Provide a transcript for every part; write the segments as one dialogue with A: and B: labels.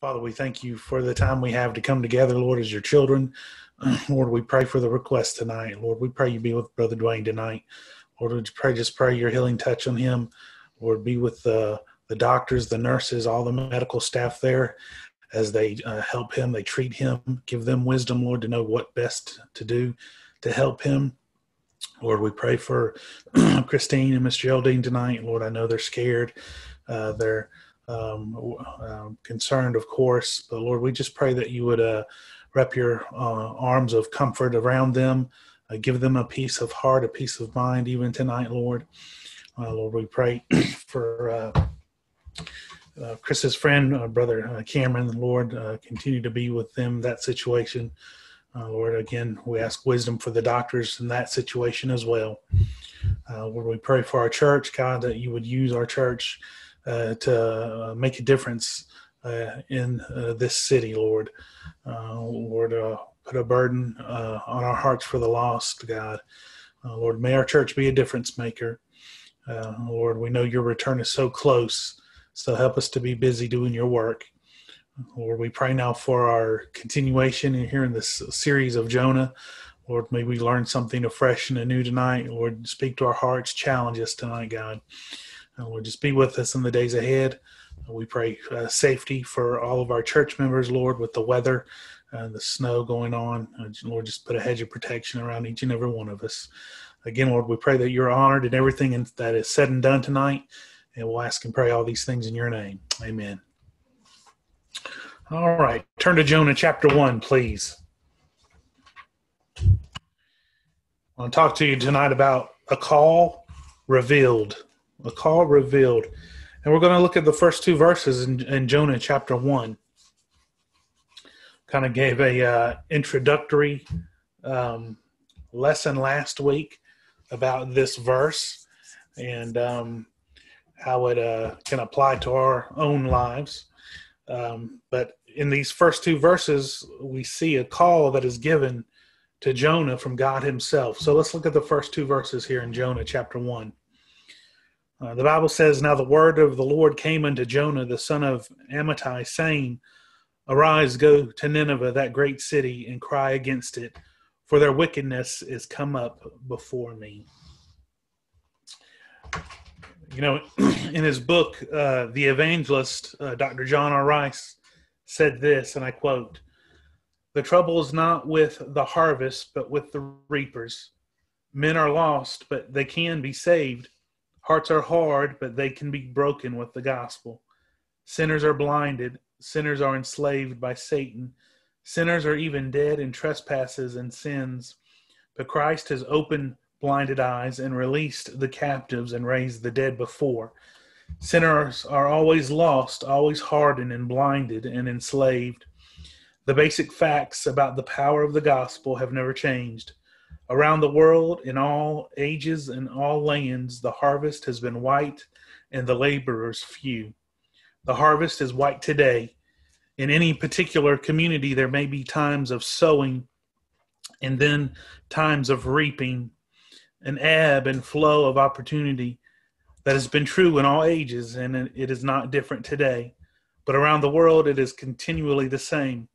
A: Father, we thank you for the time we have to come together, Lord, as your children. Lord, we pray for the request tonight. Lord, we pray you be with Brother Dwayne tonight. Lord, we pray just pray your healing touch on him. Lord, be with the the doctors, the nurses, all the medical staff there as they uh, help him, they treat him, give them wisdom, Lord, to know what best to do to help him. Lord, we pray for Christine and Miss Geraldine tonight. Lord, I know they're scared. Uh, they're um, uh, concerned, of course. But Lord, we just pray that you would uh, wrap your uh, arms of comfort around them, uh, give them a peace of heart, a peace of mind, even tonight, Lord. Uh, Lord, we pray for uh, Chris's friend, brother Cameron. Lord, continue to be with them that situation. Lord, again, we ask wisdom for the doctors in that situation as well. Lord, we pray for our church, God, that you would use our church Uh, to uh, make a difference uh, in uh, this city, Lord. Uh, Lord, put a burden on our hearts for the lost, God. Lord, may our church be a difference maker. Lord, we know your return is so close, so help us to be busy doing your work. Lord, we pray now for our continuation here in this series of Jonah. Lord, may we learn something afresh and anew tonight. Lord, speak to our hearts, challenge us tonight, God. Lord, just be with us in the days ahead. We pray uh, safety for all of our church members, Lord, with the weather and the snow going on. Uh, Lord, just put a hedge of protection around each and every one of us. Again, Lord, we pray that you're honored in everything that is said and done tonight. And we'll ask and pray all these things in your name. Amen. All right. Turn to Jonah chapter 1, please. I want to talk to you tonight about a call revealed a call revealed. And we're going to look at the first two verses in, in Jonah chapter 1. Kind of gave a uh, introductory um, lesson last week about this verse and um, how it uh, can apply to our own lives. Um, but in these first two verses, we see a call that is given to Jonah from God Himself. So let's look at the first two verses here in Jonah chapter 1. Uh, the Bible says, Now the word of the Lord came unto Jonah, the son of Amittai, saying, Arise, go to Nineveh, that great city, and cry against it, for their wickedness is come up before me. You know, in his book, uh, The Evangelist, uh, Dr. John R. Rice said this, and I quote The trouble is not with the harvest, but with the reapers. Men are lost, but they can be saved Hearts are hard, but they can be broken with the gospel. Sinners are blinded. Sinners are enslaved by Satan. Sinners are even dead in trespasses and sins. But Christ has opened blinded eyes and released the captives and raised the dead before. Sinners are always lost, always hardened and blinded and enslaved. The basic facts about the power of the gospel have never changed. Around the world, in all ages and all lands, the harvest has been white and the laborers few. The harvest is white today. In any particular community, there may be times of sowing and then times of reaping, an ebb and flow of opportunity that has been true in all ages, and it is not different today. But around the world, it is continually the same.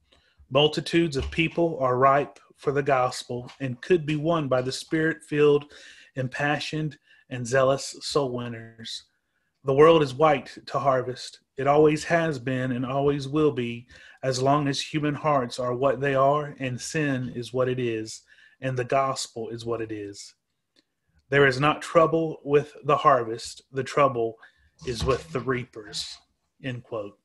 A: Multitudes of people are ripe for the gospel and could be won by the spirit filled, impassioned, and zealous soul winners. The world is white to harvest. It always has been and always will be as long as human hearts are what they are and sin is what it is and the gospel is what it is. There is not trouble with the harvest, the trouble is with the reapers. End quote.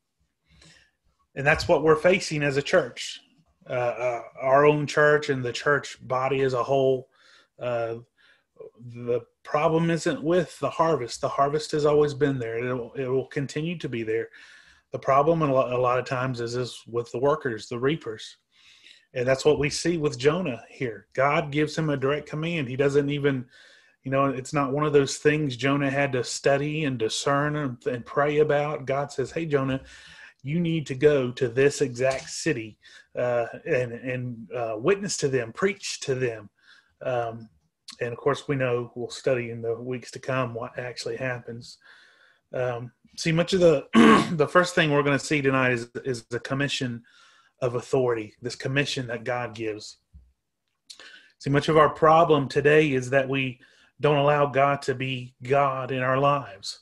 A: And that's what we're facing as a church uh, uh, our own church and the church body as a whole. Uh, the problem isn't with the harvest. The harvest has always been there. It will, it will continue to be there. The problem a lot, a lot of times is, is with the workers, the reapers. And that's what we see with Jonah here. God gives him a direct command. He doesn't even, you know, it's not one of those things Jonah had to study and discern and, and pray about. God says, Hey, Jonah, you need to go to this exact city uh, and and uh, witness to them, preach to them. Um, and of course, we know we'll study in the weeks to come what actually happens. Um, see, much of the the first thing we're going to see tonight is is the commission of authority. This commission that God gives. See, much of our problem today is that we don't allow God to be God in our lives.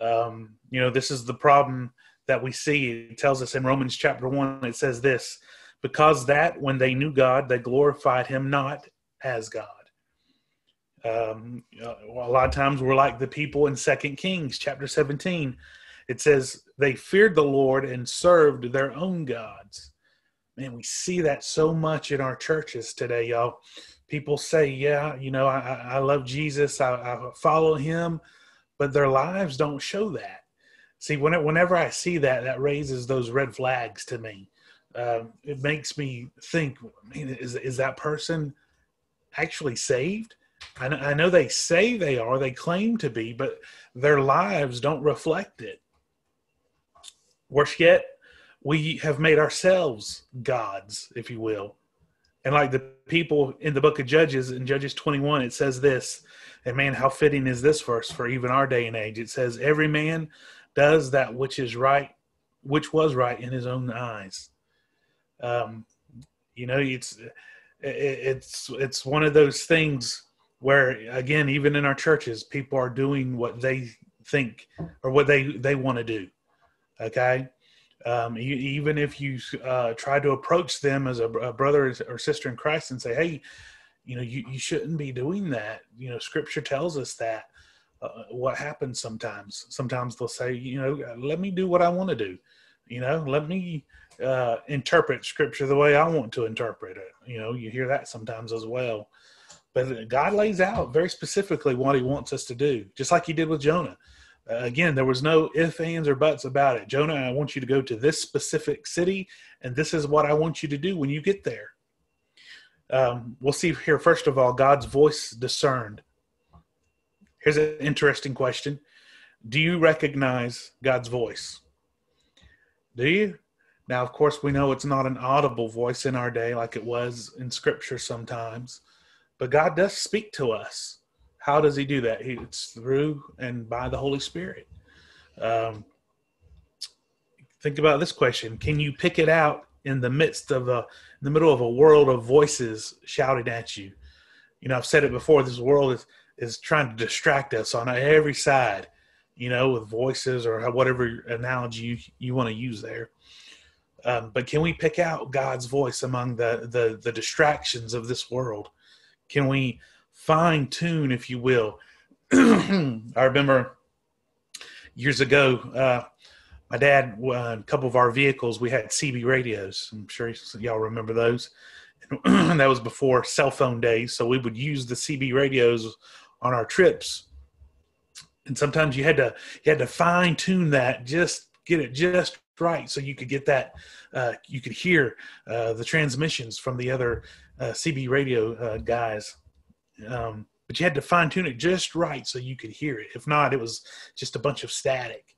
A: Um, you know, this is the problem that we see. It tells us in Romans chapter 1, it says this because that when they knew God, they glorified him not as God. Um, a lot of times we're like the people in Second Kings chapter 17. It says they feared the Lord and served their own gods. Man, we see that so much in our churches today, y'all. People say, "Yeah, you know, I, I love Jesus, I, I follow Him," but their lives don't show that. See, whenever I see that, that raises those red flags to me. Uh, it makes me think, is is that person actually saved? I, I know they say they are, they claim to be, but their lives don't reflect it. Worse yet, we have made ourselves gods, if you will. And like the people in the book of Judges, in Judges 21, it says this, and man, how fitting is this verse for even our day and age? It says, Every man does that which is right, which was right in his own eyes. Um, you know, it's it's it's one of those things where again, even in our churches, people are doing what they think or what they they want to do. Okay, um, you, even if you uh, try to approach them as a, a, brother or sister in Christ and say, "Hey, you know, you, you shouldn't be doing that," you know, Scripture tells us that. Uh, what happens sometimes? Sometimes they'll say, "You know, let me do what I want to do." You know, let me uh, interpret scripture the way I want to interpret it. You know, you hear that sometimes as well. But God lays out very specifically what He wants us to do, just like He did with Jonah. Uh, again, there was no ifs, ands, or buts about it. Jonah, I want you to go to this specific city, and this is what I want you to do when you get there. Um, we'll see here, first of all, God's voice discerned. Here's an interesting question Do you recognize God's voice? Do you? Now, of course, we know it's not an audible voice in our day like it was in Scripture sometimes, but God does speak to us. How does He do that? It's through and by the Holy Spirit. Um, think about this question: Can you pick it out in the midst of a, in the middle of a world of voices shouting at you? You know, I've said it before. This world is is trying to distract us on every side. You know, with voices or whatever analogy you, you want to use there. Um, but can we pick out God's voice among the, the, the distractions of this world? Can we fine tune, if you will? I remember years ago, uh, my dad, uh, a couple of our vehicles, we had CB radios. I'm sure y'all remember those. That was before cell phone days. So we would use the CB radios on our trips. And sometimes you had to you had to fine tune that, just get it just right so you could get that uh, you could hear uh, the transmissions from the other uh, cb radio uh, guys. Um, but you had to fine tune it just right so you could hear it. If not it was just a bunch of static.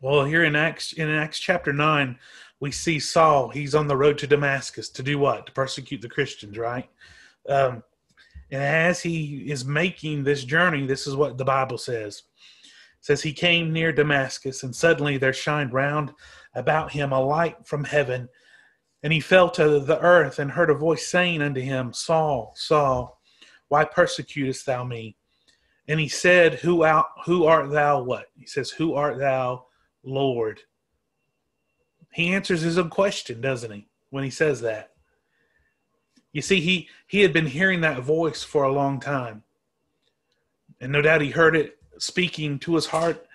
A: Well here in acts in acts chapter 9 we see saul. He's on the road to damascus to do what? To persecute the christians right? Um, and as he is making this journey this is what the bible says says he came near Damascus, and suddenly there shined round about him a light from heaven. And he fell to the earth and heard a voice saying unto him, Saul, Saul, why persecutest thou me? And he said, Who out who art thou what? He says, Who art thou, Lord? He answers his own question, doesn't he, when he says that? You see, he he had been hearing that voice for a long time. And no doubt he heard it speaking to his heart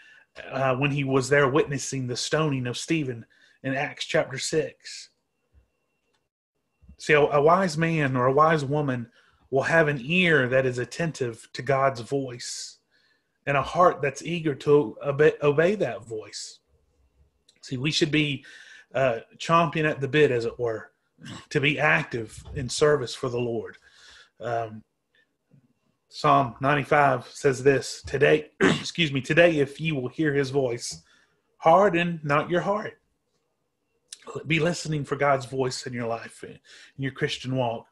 A: uh, when he was there witnessing the stoning of Stephen in Acts chapter 6. See, a, a wise man or a wise woman will have an ear that is attentive to God's voice and a heart that's eager to obey, obey that voice. See, we should be uh, chomping at the bit, as it were, to be active in service for the Lord. Um, Psalm 95 says this today, excuse me, today, if you will hear his voice, harden not your heart. Be listening for God's voice in your life, in your Christian walk.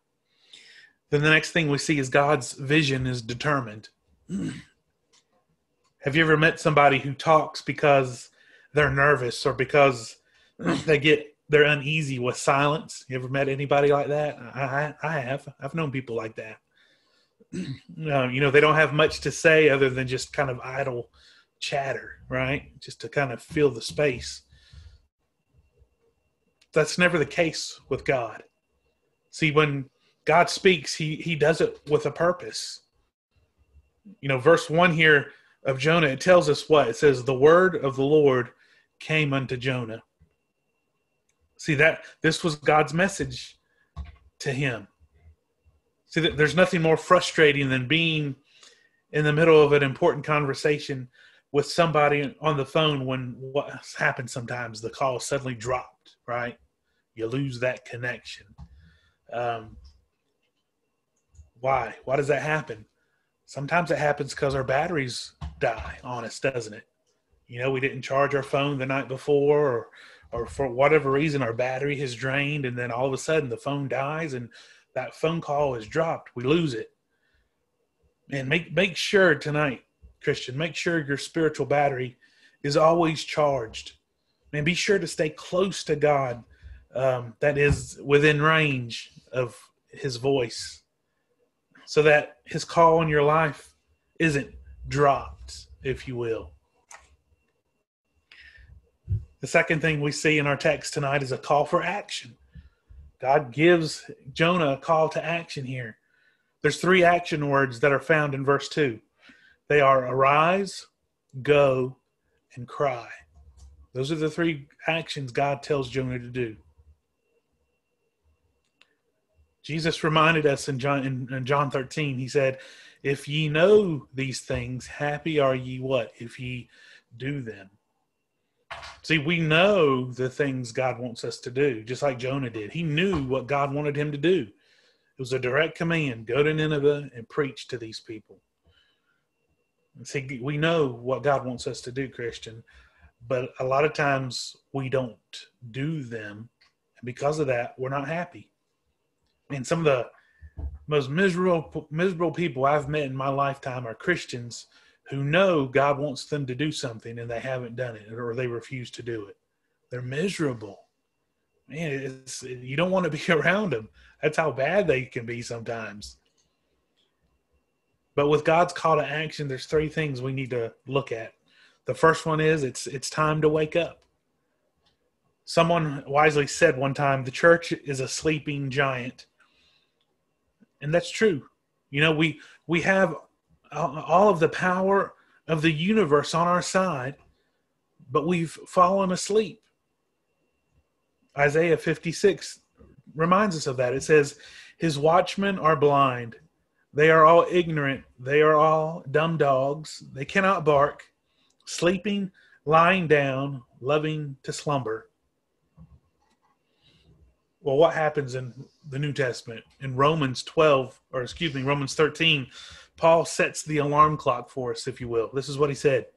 A: Then the next thing we see is God's vision is determined. Have you ever met somebody who talks because they're nervous or because they get they're uneasy with silence? You ever met anybody like that? I, I have. I've known people like that. uh, you know, they don't have much to say other than just kind of idle chatter, right? Just to kind of fill the space. That's never the case with God. See, when God speaks, he he does it with a purpose. You know, verse 1 here of Jonah, it tells us what? It says the word of the Lord came unto Jonah. See that this was God's message to him. See that there's nothing more frustrating than being in the middle of an important conversation with somebody on the phone when what happens sometimes the call suddenly dropped, right? You lose that connection. Um, why? Why does that happen? Sometimes it happens because our batteries die on us, doesn't it? You know, we didn't charge our phone the night before, or, or for whatever reason, our battery has drained, and then all of a sudden the phone dies, and that phone call is dropped. We lose it. And make make sure tonight, Christian, make sure your spiritual battery is always charged. And be sure to stay close to God, um, that is within range of His voice so that his call on your life isn't dropped, if you will. The second thing we see in our text tonight is a call for action. God gives Jonah a call to action here. There's three action words that are found in verse 2. They are arise, go, and cry. Those are the three actions God tells Jonah to do. Jesus reminded us in John in, in, John 13, he said, If ye know these things, happy are ye what? If ye do them. See, we know the things God wants us to do, just like Jonah did. He knew what God wanted him to do. It was a direct command go to Nineveh and preach to these people. see, we know what God wants us to do, Christian, but a lot of times we don't do them. And because of that, we're not happy and some of the most miserable miserable people I've met in my lifetime are Christians who know God wants them to do something and they haven't done it or they refuse to do it. They're miserable. Man, you don't want to be around them. That's how bad they can be sometimes. But with God's call to action, there's three things we need to look at. The first one is it's it's time to wake up. Someone wisely said one time, the church is a sleeping giant and that's true. You know, we we have all of the power of the universe on our side, but we've fallen asleep. Isaiah 56 reminds us of that. It says, His watchmen are blind. They are all ignorant. They are all dumb dogs. They cannot bark, sleeping, lying down, loving to slumber. Well, what happens in the New Testament? In Romans 12, or excuse me, Romans 13, Paul sets the alarm clock for us, if you will. This is what he said.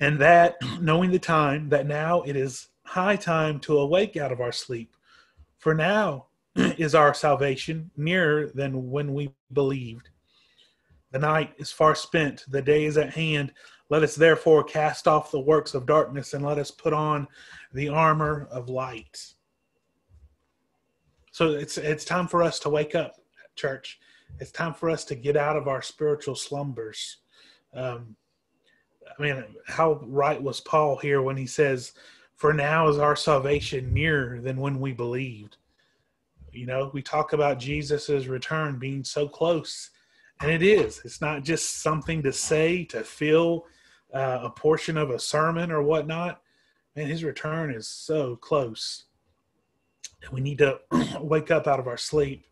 A: And that, knowing the time, that now it is high time to awake out of our sleep. For now is our salvation nearer than when we believed. The night is far spent, the day is at hand. Let us therefore cast off the works of darkness and let us put on the armor of light. So it's it's time for us to wake up, church. It's time for us to get out of our spiritual slumbers. Um, I mean, how right was Paul here when he says, "For now is our salvation nearer than when we believed." You know, we talk about Jesus's return being so close, and it is. It's not just something to say to fill uh, a portion of a sermon or whatnot. Man, his return is so close. We need to wake up out of our sleep.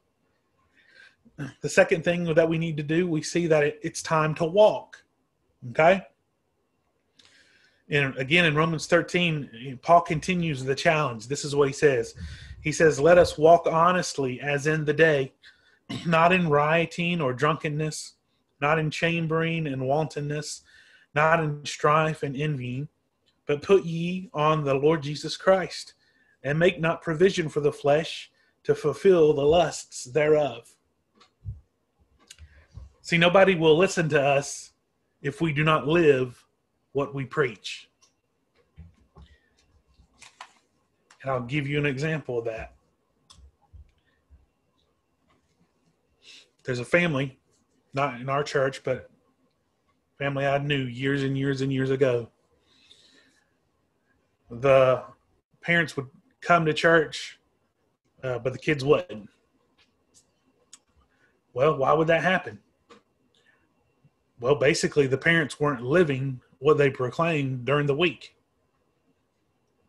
A: The second thing that we need to do, we see that it, it's time to walk. Okay? And again, in Romans 13, Paul continues the challenge. This is what he says He says, Let us walk honestly as in the day, not in rioting or drunkenness, not in chambering and wantonness, not in strife and envying, but put ye on the Lord Jesus Christ and make not provision for the flesh to fulfill the lusts thereof. See, nobody will listen to us if we do not live what we preach. And I'll give you an example of that. There's a family, not in our church, but family I knew years and years and years ago. The parents would come to church, uh, but the kids wouldn't. Well, why would that happen? Well, basically, the parents weren't living what they proclaimed during the week.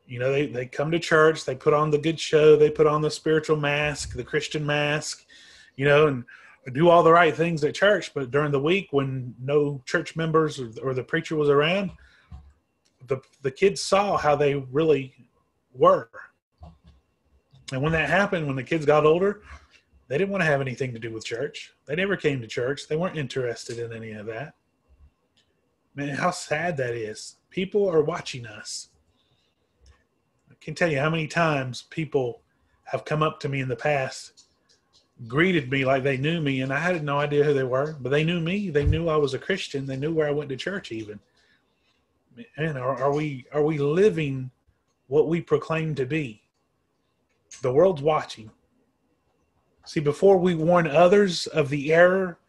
A: You know, they, they come to church, they put on the good show, they put on the spiritual mask, the Christian mask, you know, and do all the right things at church. But during the week, when no church members or, or the preacher was around, the, the kids saw how they really were. And when that happened, when the kids got older, they didn't want to have anything to do with church. They never came to church. They weren't interested in any of that. Man, how sad that is. People are watching us. I can tell you how many times people have come up to me in the past, greeted me like they knew me, and I had no idea who they were, but they knew me. They knew I was a Christian. They knew where I went to church, even. And are, are we are we living what we proclaim to be? The world's watching. See, before we warn others of the error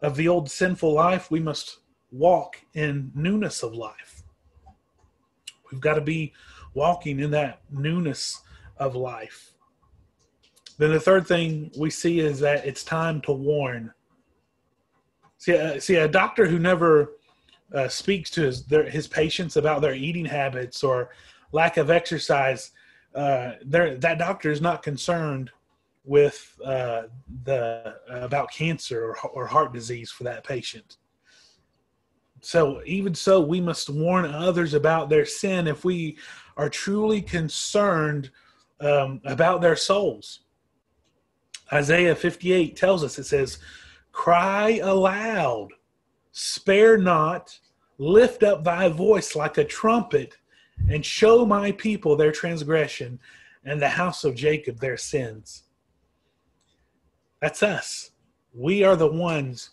A: of the old sinful life, we must walk in newness of life. We've got to be walking in that newness of life. Then the third thing we see is that it's time to warn. See, uh, see a doctor who never uh, speaks to his their, his patients about their eating habits or lack of exercise, uh, that doctor is not concerned with uh, the about cancer or, or heart disease for that patient. So even so, we must warn others about their sin if we are truly concerned um, about their souls. Isaiah 58 tells us, it says, Cry aloud, spare not, lift up thy voice like a trumpet, and show my people their transgression and the house of Jacob their sins. That's us. We are the ones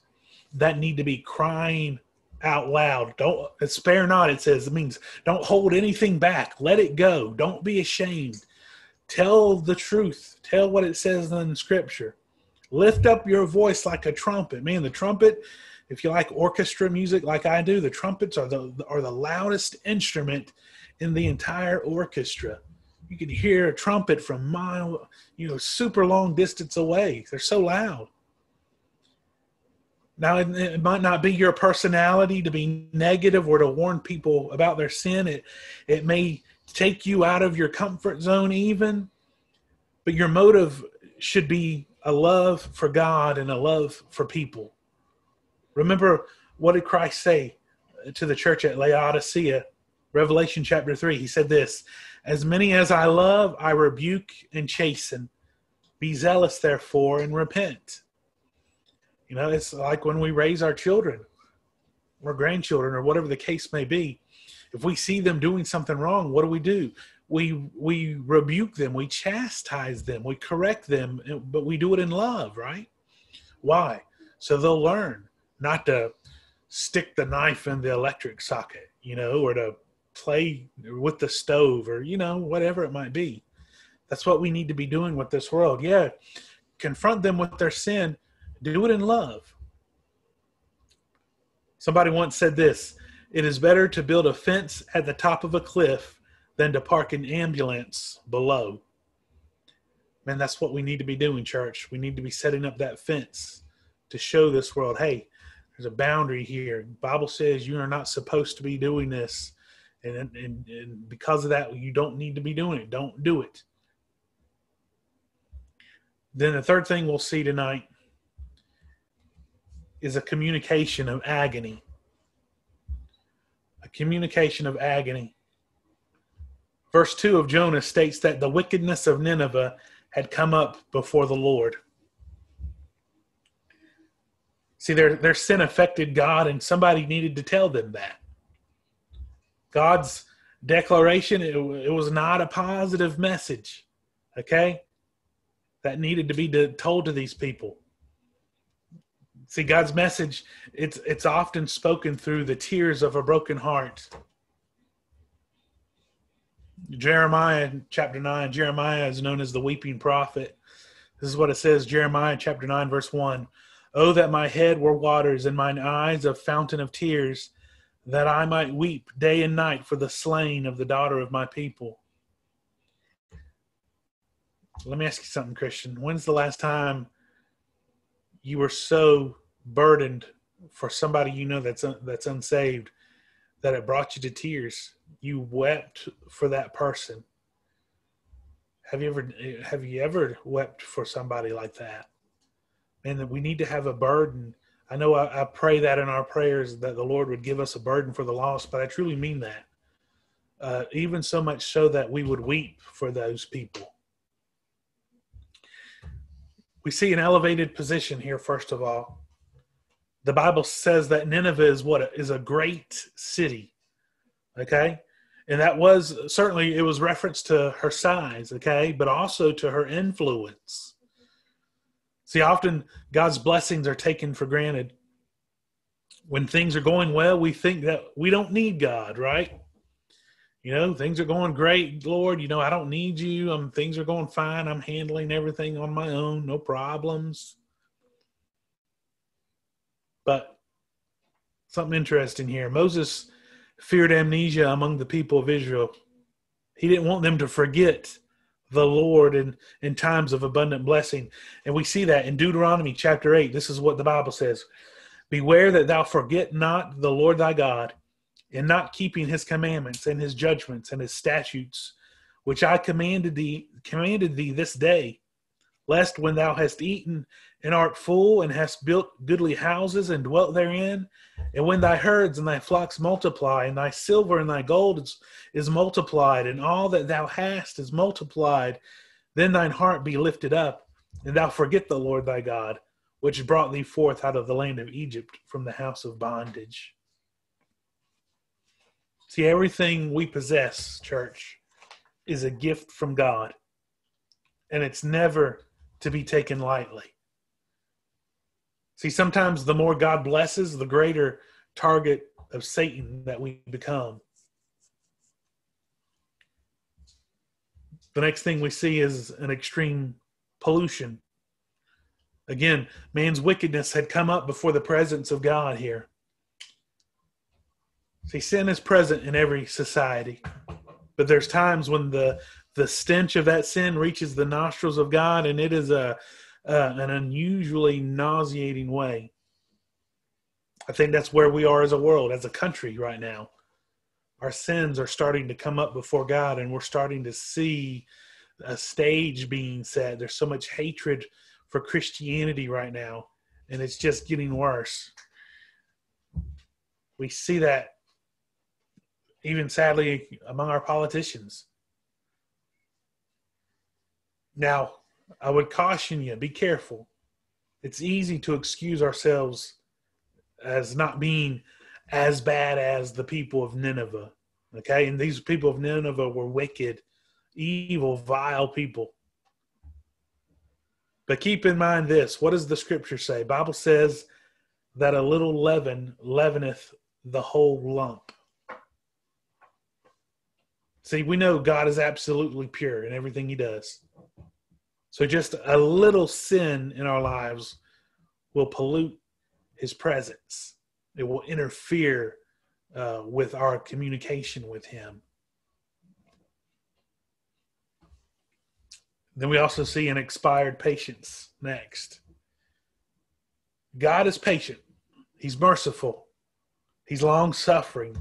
A: that need to be crying out loud. Don't spare not, it says. It means don't hold anything back. Let it go. Don't be ashamed. Tell the truth. Tell what it says in scripture. Lift up your voice like a trumpet. Man, the trumpet, if you like orchestra music like I do, the trumpets are the are the loudest instrument in the entire orchestra you can hear a trumpet from mile, you know, super long distance away. They're so loud. Now, it, might not be your personality to be negative or to warn people about their sin. It it may take you out of your comfort zone, even, but your motive should be a love for God and a love for people. Remember, what did Christ say to the church at Laodicea? Revelation chapter 3. He said this as many as I love, I rebuke and chasten. Be zealous, therefore, and repent. You know, it's like when we raise our children or grandchildren or whatever the case may be. If we see them doing something wrong, what do we do? We we rebuke them, we chastise them, we correct them, but we do it in love, right? Why? So they'll learn not to stick the knife in the electric socket, you know, or to play with the stove or you know whatever it might be. That's what we need to be doing with this world. Yeah confront them with their sin. Do it in love. Somebody once said this it is better to build a fence at the top of a cliff than to park an ambulance below. Man that's what we need to be doing church. We need to be setting up that fence to show this world hey there's a boundary here. Bible says you are not supposed to be doing this and, and, and because of that you don't need to be doing it. Don't do it. Then the third thing we'll see tonight is a communication of agony. A communication of agony. Verse 2 of jonah states that the wickedness of nineveh had come up before the lord. See their, their sin affected god and somebody needed to tell them that God's declaration, it, it was not a positive message. Okay? That needed to be told to these people. See, God's message, it's it's often spoken through the tears of a broken heart. Jeremiah chapter 9, Jeremiah is known as the weeping prophet. This is what it says, Jeremiah chapter 9, verse 1. Oh, that my head were waters and mine eyes a fountain of tears, that I might weep day and night for the slain of the daughter of my people. Let me ask you something, Christian. When's the last time you were so burdened for somebody you know that's un- that's unsaved that it brought you to tears? You wept for that person. Have you ever have you ever wept for somebody like that? And that we need to have a burden. I know I, I pray that in our prayers that the Lord would give us a burden for the lost, but I truly mean that. Uh, even so much so that we would weep for those people. We see an elevated position here first of all. The bible says that nineveh is what? Is a great city okay? And that was certainly it was reference to her size okay? But also to her influence see often god's blessings are taken for granted when things are going well we think that we don't need god right you know, things are going great, Lord. You know, I don't need you. Um, things are going fine. I'm handling everything on my own, no problems. But something interesting here. Moses feared amnesia among the people of Israel. He didn't want them to forget the Lord in, in times of abundant blessing. And we see that in Deuteronomy chapter 8. This is what the Bible says Beware that thou forget not the Lord thy God in not keeping his commandments and his judgments and his statutes, which I commanded thee commanded thee this day, lest when thou hast eaten and art full and hast built goodly houses and dwelt therein, and when thy herds and thy flocks multiply, and thy silver and thy gold is, is multiplied, and all that thou hast is multiplied, then thine heart be lifted up, and thou forget the Lord thy God, which brought thee forth out of the land of Egypt from the house of bondage. See, everything we possess, church, is a gift from God, and it's never to be taken lightly. See, sometimes the more God blesses, the greater target of Satan that we become. The next thing we see is an extreme pollution. Again, man's wickedness had come up before the presence of God here. See, sin is present in every society, but there's times when the the stench of that sin reaches the nostrils of God, and it is a uh, an unusually nauseating way. I think that's where we are as a world, as a country right now. Our sins are starting to come up before God, and we're starting to see a stage being set. There's so much hatred for Christianity right now, and it's just getting worse. We see that even sadly among our politicians. Now, I would caution you be careful. It's easy to excuse ourselves as not being as bad as the people of Nineveh. Okay, and these people of Nineveh were wicked, evil, vile people. But keep in mind this what does the scripture say? Bible says that a little leaven leaveneth the whole lump. See, we know God is absolutely pure in everything he does. So just a little sin in our lives will pollute his presence. It will interfere uh, with our communication with him. Then we also see an expired patience next. God is patient. He's merciful. He's long suffering.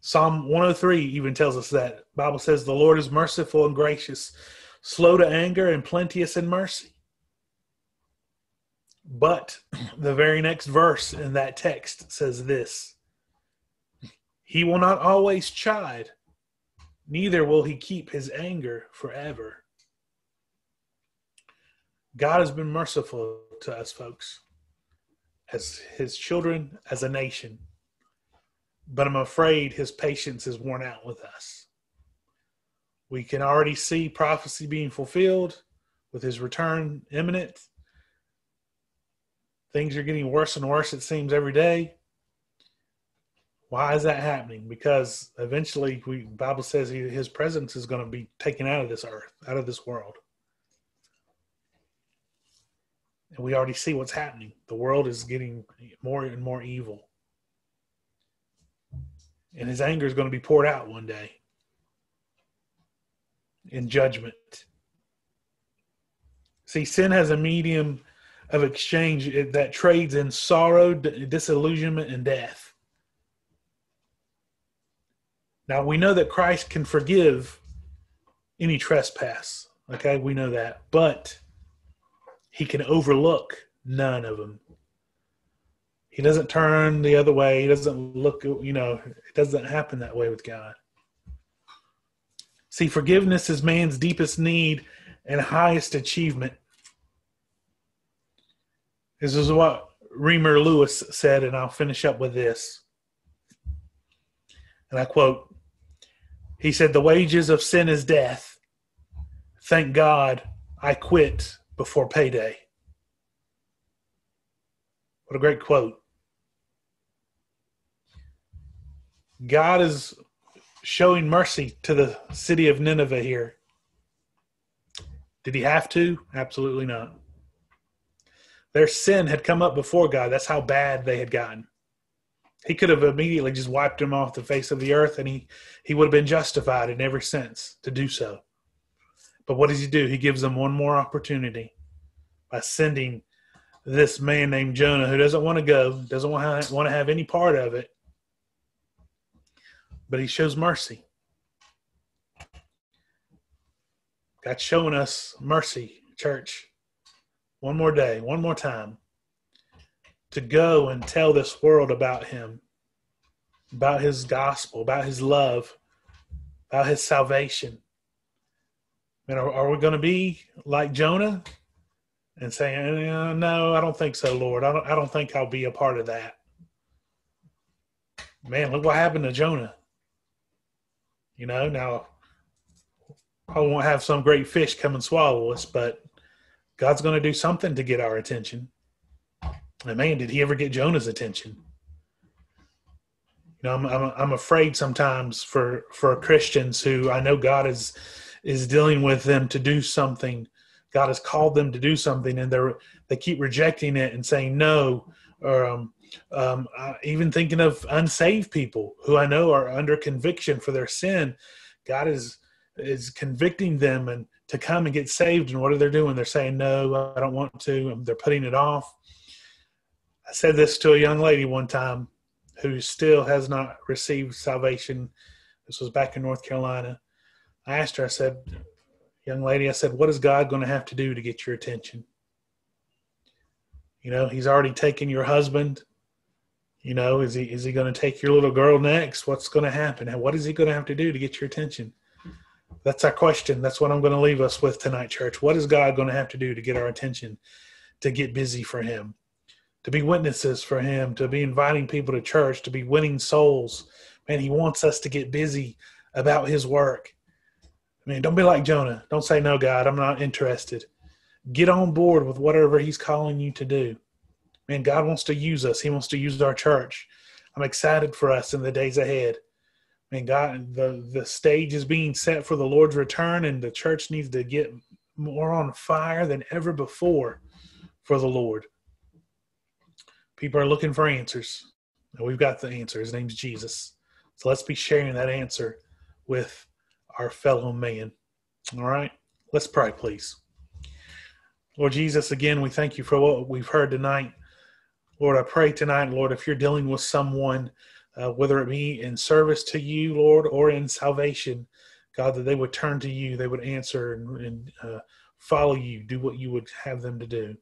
A: Psalm 103 even tells us that. Bible says the Lord is merciful and gracious, slow to anger and plenteous in mercy. But the very next verse in that text says this He will not always chide, neither will he keep his anger forever. God has been merciful to us, folks, as his children, as a nation but I'm afraid his patience is worn out with us. We can already see prophecy being fulfilled with his return imminent. things are getting worse and worse, it seems, every day. Why is that happening? Because eventually, we Bible says he, his presence is going to be taken out of this earth, out of this world. And we already see what's happening. The world is getting more and more evil. And his anger is going to be poured out one day in judgment. See, sin has a medium of exchange that trades in sorrow, disillusionment, and death. Now, we know that Christ can forgive any trespass. Okay, we know that. But he can overlook none of them. He doesn't turn the other way. He doesn't look, you know, it doesn't happen that way with God. See, forgiveness is man's deepest need and highest achievement. This is what Reamer Lewis said, and I'll finish up with this. And I quote He said, The wages of sin is death. Thank God I quit before payday. What a great quote. God is showing mercy to the city of Nineveh here. Did he have to? Absolutely not. Their sin had come up before God. That's how bad they had gotten. He could have immediately just wiped them off the face of the earth and he, he would have been justified in every sense to do so. But what does he do? He gives them one more opportunity by sending this man named Jonah who doesn't want to go, doesn't want to, want to have any part of it, but he shows mercy. God's showing us mercy, church. One more day, one more time to go and tell this world about him, about his gospel, about his love, about his salvation. And are, are we going to be like Jonah and saying, eh, "No, I don't think so, Lord. I don't. I don't think I'll be a part of that." Man, look what happened to Jonah. You know, now I won't have some great fish come and swallow us, but God's going to do something to get our attention. And man, did He ever get Jonah's attention? You know, I'm, I'm I'm afraid sometimes for for Christians who I know God is is dealing with them to do something. God has called them to do something, and they're they keep rejecting it and saying no. Or um, um, even thinking of unsaved people who I know are under conviction for their sin. God is is convicting them and to come and get saved. And what are they doing? They're saying no, I don't want to. They're putting it off. I said this to a young lady one time who still has not received salvation. This was back in North Carolina. I asked her, I said, young lady, I said, what is God going to have to do to get your attention? You know, he's already taken your husband. You know, is he is he going to take your little girl next? What's going to happen? And what is he going to have to do to get your attention? That's our question. That's what I'm going to leave us with tonight, church. What is God going to have to do to get our attention, to get busy for Him, to be witnesses for Him, to be inviting people to church, to be winning souls? Man, He wants us to get busy about His work. I mean, don't be like Jonah. Don't say, no, God, I'm not interested. Get on board with whatever He's calling you to do. Man, God wants to use us. He wants to use our church. I'm excited for us in the days ahead. Man, God, the, the stage is being set for the Lord's return, and the church needs to get more on fire than ever before for the Lord. People are looking for answers. And we've got the answer. His name's Jesus. So let's be sharing that answer with our fellow man. All right? Let's pray, please. Lord Jesus, again, we thank you for what we've heard tonight. Lord, I pray tonight, Lord, if you're dealing with someone, uh, whether it be in service to you, Lord, or in salvation, God, that they would turn to you, they would answer and, and uh, follow you, do what you would have them to do.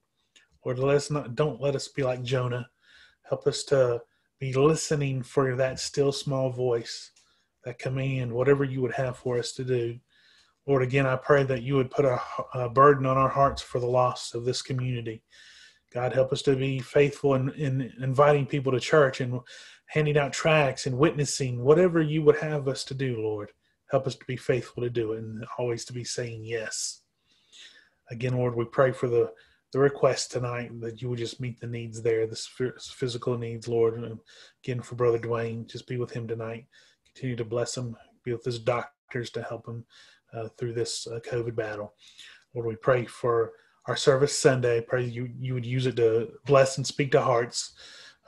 A: Lord, let us not, don't let us be like Jonah. Help us to be listening for that still small voice, that command, whatever you would have for us to do. Lord, again, I pray that you would put a, a burden on our hearts for the loss of this community. God, help us to be faithful in, in inviting people to church and handing out tracts and witnessing, whatever you would have us to do, Lord. Help us to be faithful to do it and always to be saying yes. Again, Lord, we pray for the the request tonight that you would just meet the needs there, the physical needs, Lord. And again, for Brother Dwayne, just be with him tonight. Continue to bless him, be with his doctors to help him uh, through this uh, COVID battle. Lord, we pray for our service Sunday. Pray you, you would use it to bless and speak to hearts.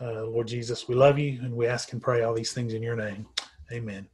A: Uh, Lord Jesus, we love you and we ask and pray all these things in your name. Amen.